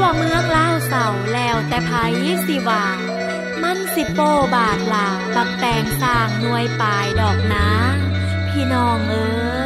ว่าเมืองลาวเสาแล้วแต่ไผสิว่า มันสิโปบาทลาบักแตงสร้างหน่วยปลายดอกนาพี่น้องเอ้ย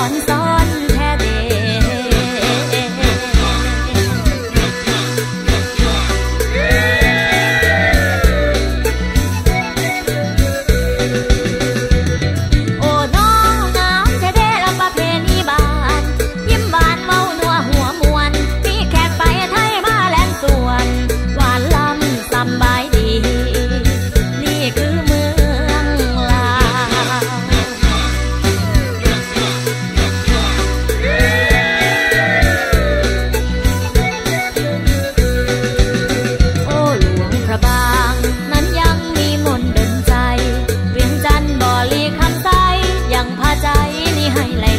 많이 hay là